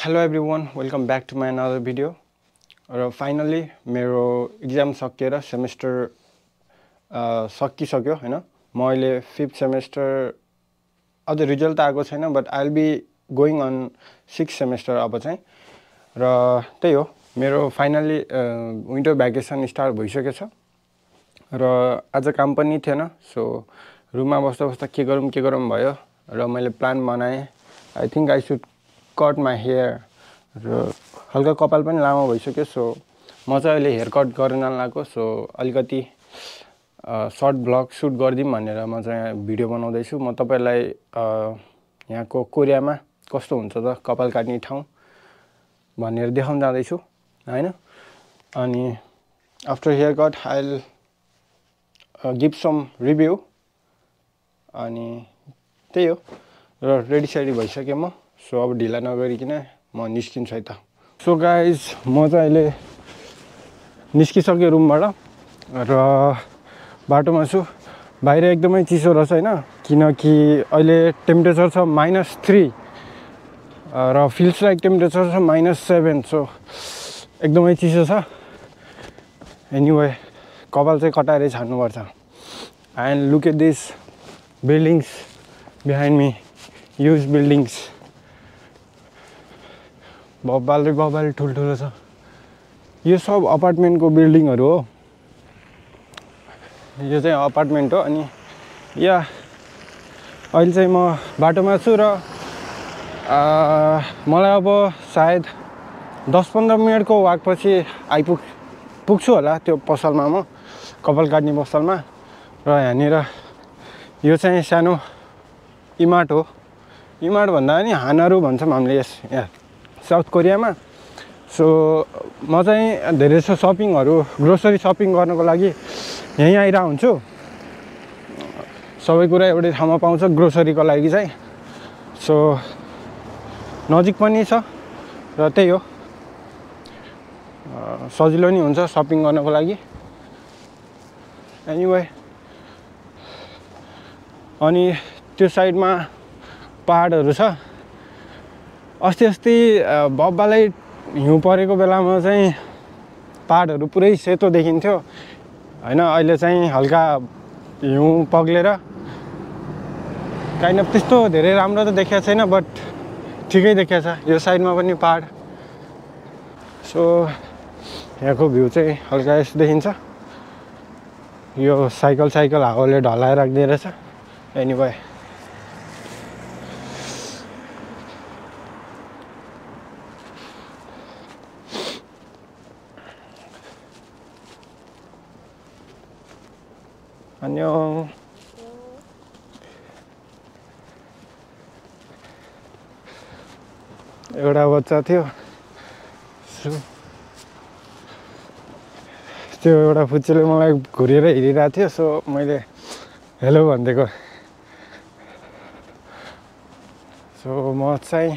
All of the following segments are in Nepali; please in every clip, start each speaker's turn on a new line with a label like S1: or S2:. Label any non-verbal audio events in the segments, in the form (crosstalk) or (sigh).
S1: Hello everyone welcome back to my another video र फाइनल्ली मेरो इक्जाम सकिएर सेमेस्टर सकिसक्यो होइन? म अहिले फिफ्थ सेमेस्टर अझ रिजल्ट त आएको छैन but I will be going on six semester अब चाहिँ। र त्यही हो मेरो फाइनल्ली विन्टर भ्याकेसन स्टार्ट भइसकेको छ। र आज काम पनि थिएन सो रुममा बस्दा बस्दा के गरौँ के गरौँ भयो र मैले प्लान बनाएँ। I think I should cut my hair र हल्का कपाल पनि लामो भइसक्यो सो म चाहिँ अहिले हेयर कट गर्न लागेको सो अलिकति सर्ट ब्लग सुट गरिदिउँ भनेर म चाहिँ भिडियो बनाउँदैछु। म तपाईँलाई यहाँको कोरियामा कस्तो हुन्छ त कपाल काट्ने ठाउँ भनेर देखाउन जाँदैछु होइन? अनि after haircut I'll give some review अनि त्यही हो र रेडी सेडी भइसकेँ म। सो अब ढिला नगरिकन म निस्किन्छु है त। सो गाइज म चाहिँ अहिले निस्किसकेँ रुमबाट र बाटोमा छु। बाहिर एकदमै चिसो रहेछ होइन किनकि अहिले टेम्परेचर छ माइनस थ्री र फिल्स लाइक टेम्परेचर छ माइनस सेभेन सो एकदमै चिसो छ। एनिवे कपाल चाहिँ कटाएरै छाड्नुपर्छ and look at this buildings behind me huge buildings बब्बाल र बब्बाल ठुल्ठुलो छ। यो सब अपार्टमेन्टको बिल्डिङहरू हो। यो चाहिँ अपार्टमेन्ट हो अनि या अहिले चाहिँ म बाटोमा छु र मलाई अब सायद दस पन्ध्र मिनटको वाकपछि आइपुग पुग्छु होला त्यो पसलमा म कपाल काट्ने पसलमा र यहाँनिर यो चाहिँ सानो इमार्ट हो। इमार्ट भन्दा पनि हानहरू भन्छौँ हामीले यस यहाँ। साउथ कोरियामा। सो म चाहिँ धेरै जस्तो सपिङहरू ग्रोसरी सपिङ गर्नको लागि यहीँ आइरहेको हुन्छु सबै कुरा एउटै ठाउँमा पाउँछ ग्रोसरीको लागि चाहिँ। सो नजिक पनि छ र त्यही हो। सजिलो नि हुन्छ सपिङ गर्नको लागि। एनिवे अनि त्यो साइडमा पाहाडहरू छ। अस्ति अस्ति बब्बालाई हिउँ परेको बेलामा चाहिँ पाहाडहरू पुरै सेतो देखिन्थ्यो। होइन अहिले चाहिँ हल्का हिउँ पग्लेर। काइन्ड अफ त्यस्तो धेरै राम्रो त देखाएको छैन बट ठिकै देखाएको छ। यो साइडमा पनि पाहाड। सो यहाँको भ्यू चाहिँ हल्का यस्तो देखिन्छ। यो साइकल साइकल हावाले ढलाएर राखिदिएर रहेछ। एनिवे 안녕. एउटा बच्चा थियो त्यो एउटा फुच्चीले मलाई घुरेर हिँडिरहेको थियो सो मैले हेलो भनिदिएको सो म चाहिँ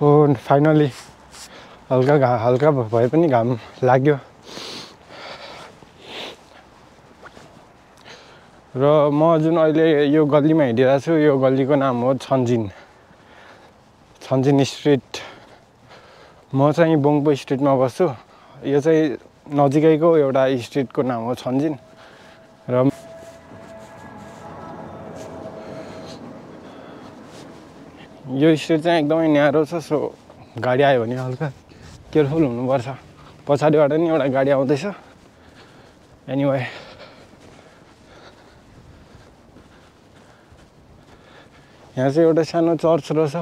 S1: हो फाइनली हल्का घा हल्का भए पनि घाम लाग्यो र म जुन अहिले यो गल्लीमा हिँडिरहेको छु यो गल्लीको नाम हो छन्जिन। छन्जिन स्ट्रिट। म चाहिँ बोङपो स्ट्रिटमा बस्छु। यो चाहिँ नजिकैको एउटा स्ट्रिटको नाम हो छन्जिन। र यो स्ट्रिट चाहिँ एकदमै न्यारो छ सो गाडी आयो भने हल्का केयरफुल हुनुपर्छ। पछाडिबाट नि एउटा गाडी आउँदैछ। एनिवे यहाँ चाहिँ एउटा सानो चर्च रहेछ।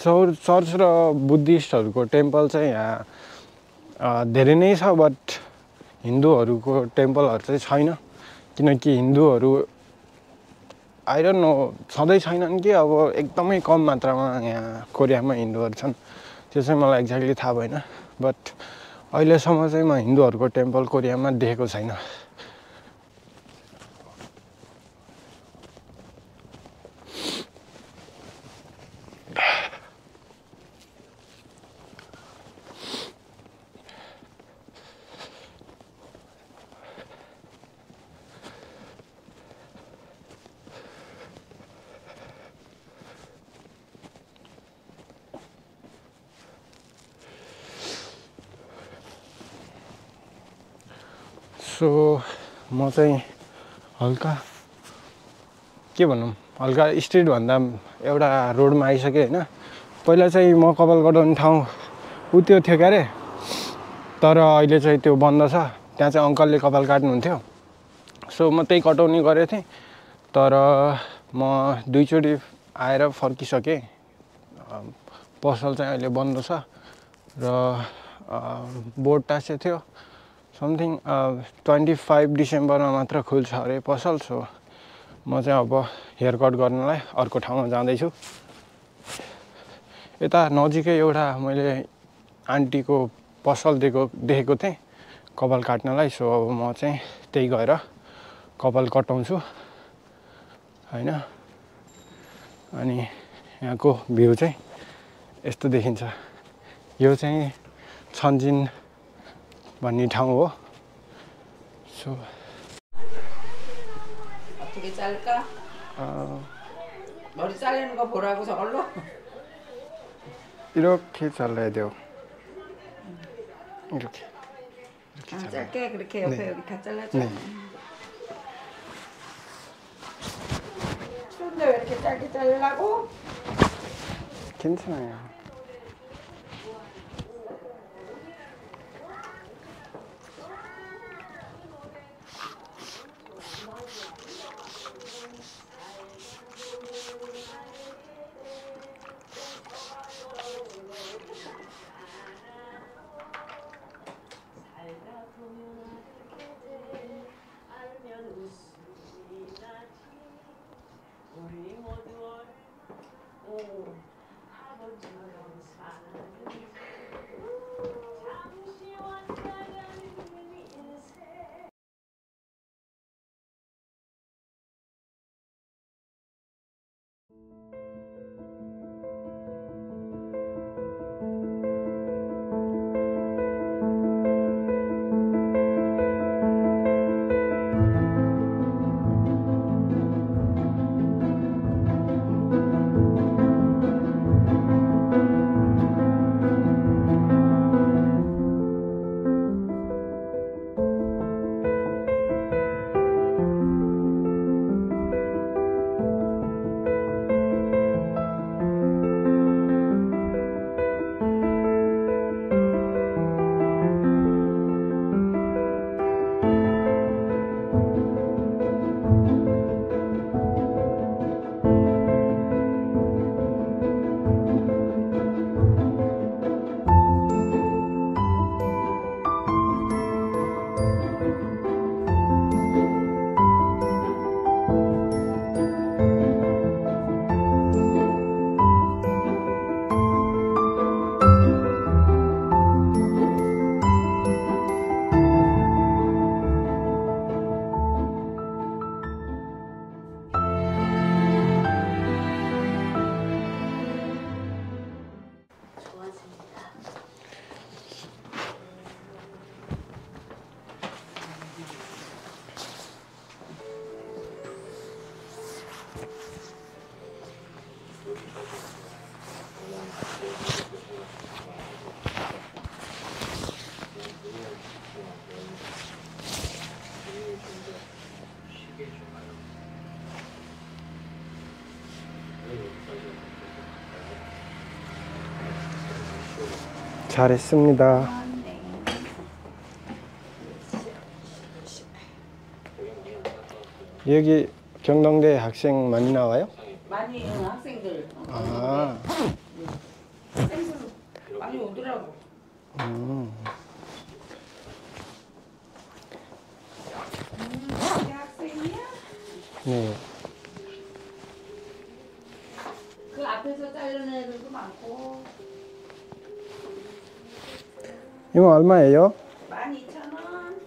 S1: चौर चर्च र बुद्धिस्टहरूको टेम्पल चाहिँ यहाँ धेरै नै छ बट हिन्दूहरूको टेम्पलहरू चाहिँ छैन। किनकि हिन्दूहरू आइरहनु नो छँदै छैनन् कि अब एकदमै कम मात्रामा यहाँ कोरियामा हिन्दूहरू छन्। त्यो चाहिँ मलाई एक्ज्याक्टली थाहा भएन बट अहिलेसम्म चाहिँ म हिन्दूहरूको टेम्पल कोरियामा देखेको छैन। सो म चाहिँ हल्का के भनौँ हल्का स्ट्रिटभन्दा एउटा रोडमा आइसकेँ होइन। पहिला चाहिँ म कपाल कटाउने ठाउँ उ त्यो थियो क्यारे तर अहिले चाहिँ त्यो बन्द छ। त्यहाँ चाहिँ अङ्कलले कपाल काट्नुहुन्थ्यो। सो म त्यही कटाउने गरेको थिएँ। तर म दुईचोटि आएर फर्किसकेँ। पसल चाहिँ अहिले बन्द छ र बोर्ड टाँसेको थियो। समथिङ ट्वेन्टी फाइभ डिसेम्बरमा मात्र खुल्छ अरे पसल सो म चाहिँ अब हेयर कट गर्नलाई अर्को ठाउँमा जाँदैछु। यता नजिकै एउटा मैले आन्टीको पसल दिएको देखेको थिएँ कपाल काट्नलाई। सो अब म चाहिँ त्यही गएर कपाल कटाउँछु होइन? अनि यहाँको भ्यू चाहिँ यस्तो देखिन्छ। यो चाहिँ छन्जिन 많이 당워. So.
S2: 어떻게 자를까? 아. 머리 자르는 거 보라고 저걸로?
S1: 이렇게 잘라야 돼요. 음. 이렇게.
S2: 이렇게 아, 잘라요. 짧게 그렇게 옆에
S1: 네.
S2: 여기 다 잘라줘.
S1: 네.
S2: 추운데 왜 이렇게 짧게 잘라고?
S1: 괜찮아요. 잘했습니다. 여기 경동대 학생 많이 나와요?
S2: 많이 응, 학생들 어,
S1: 아,
S2: 많이 오더라고.
S1: 음.
S2: 음, 대학생이야?
S1: 네.
S2: 그 앞에서 자르는 애들도 많고
S1: 이거 얼마예요?
S2: 12,000원.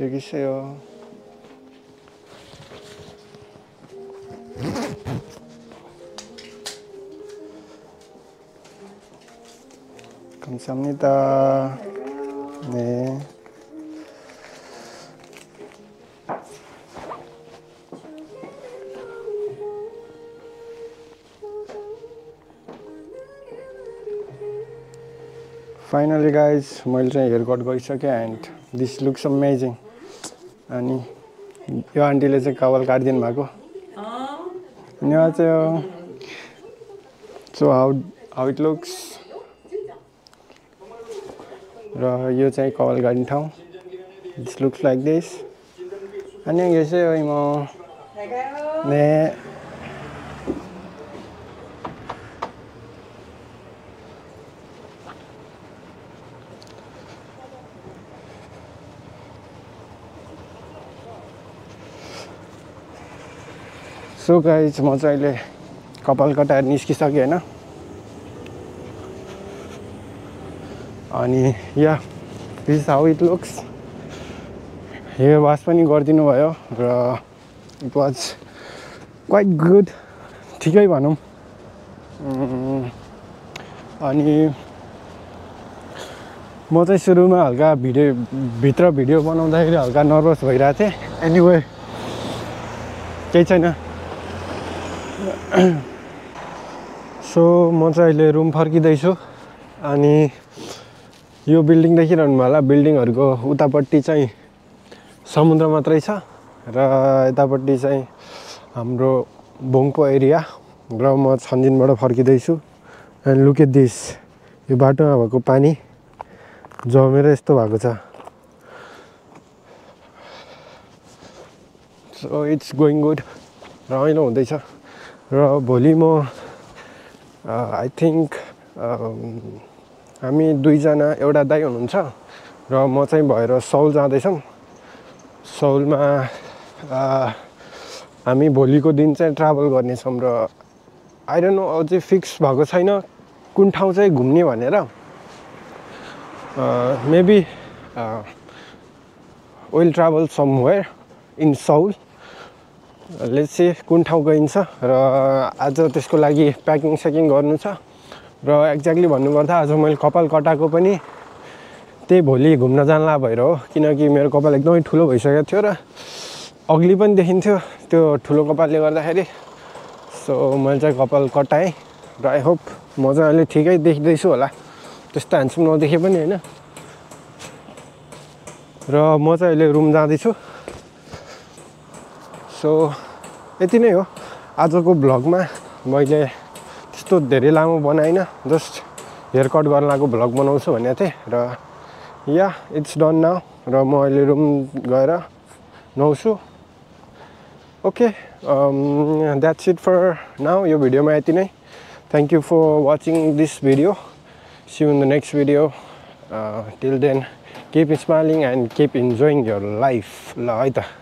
S1: 여기 있어요. 감사합니다. 네. फाइनली गाइज मैले चाहिँ हेयर कट गरिसकेँ एन्ड दिस लुक्स अमेजिङ अनि यो आन्टीले चाहिँ कपाल काटिदिनु भएको 안녕하세요. So how how it looks? र यो चाहिँ कपाल काट्ने ठाउँ this looks like this 안녕히 계세 so guys म चाहिँ अहिले कपाल कटाएर निस्किसकेँ होइन। अनि या this how it looks hair wash पनि गरिदिनु भयो र इट वाज क्वाइट गुड ठिकै भनौँ। अनि म चाहिँ सुरुमा हल्का भिडियो भित्र भिडियो बनाउँदाखेरि हल्का नर्भस भइरहेको थिएँ। एनिवे केही छैन। (clears throat) सो म चाहिँ अहिले रुम फर्किँदैछु। अनि यो बिल्डिङ देखिरहनु भयो होला। बिल्डिङहरूको उतापट्टि चाहिँ समुद्र मात्रै छ र यतापट्टि चाहिँ हाम्रो बोङपो एरिया र म छन्जिनबाट फर्किँदैछु। एन्ड लुक एट दिस यो बाटोमा भएको पानी जमेर यस्तो भएको छ। सो इट्स गोइङ गुड रमाइलो हुँदैछ। र भोलि म आई थिङ्क हामी दुईजना एउटा दाइ हुनुहुन्छ र म चाहिँ भएर सौल जाँदैछौँ। सौलमा अ, हामी भोलिको दिन चाहिँ ट्राभल गर्नेछौँ र आई डोन्ट नो अझै फिक्स भएको छैन। कुन ठाउँ चाहिँ घुम्ने भनेर। Maybe will travel somewhere in Seoul let's say कुन ठाउँ गइन्छ र आज त्यसको लागि प्याकिङ स्याकिङ गर्नु छ। र एक्ज्याक्टली भन्नुपर्दा आज मैले कपाल कटाएको पनि त्यही भोलि घुम्न जानला भएर हो किनकि मेरो कपाल एकदमै ठुलो भइसकेको थियो र अग्ली पनि देखिन्थ्यो त्यो ठुलो कपालले गर्दाखेरि। सो मैले चाहिँ कपाल कटाएँ र आई होप म चाहिँ अहिले ठिकै देखिँदैछु होला। त्यस्तो ह्यान्डसम नदेखे पनि होइन। र म चाहिँ अहिले रुम जाँदैछु। सो यति नै हो। आजको भ्लगमा मैले त्यस्तो धेरै लामो बनाइनँ जस्ट हेयर कट गर्न लागेको भ्लग बनाउँछु भनेको थिएँ र या इट्स डन नाउ र म अहिले रुम गएर नुहाउँछु। Okay that's it for now यो भिडियोमा यति नै। Thank you for watching this video see in the next video till then keep smiling and keep enjoying your life ल है त।